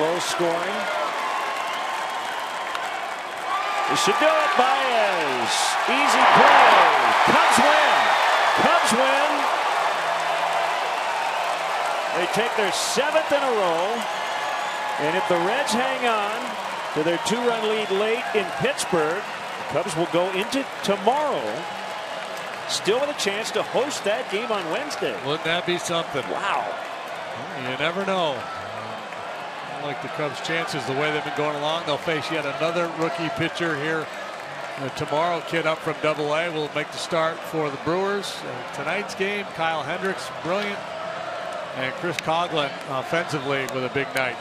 low scoring. They should do it. Baez. Easy play. Cubs win. Cubs win. They take their seventh in a row. And if the Reds hang on to their two-run lead late in Pittsburgh, the Cubs will go into tomorrow still with a chance to host that game on Wednesday. Wouldn't that be something? Wow. You never know. Like the Cubs' chances the way they've been going along. They'll face yet another rookie pitcher here uh, tomorrow. Kid up from Double A will make the start for the Brewers. Uh, tonight's game, Kyle Hendricks, brilliant, and Chris Coghlan offensively with a big night.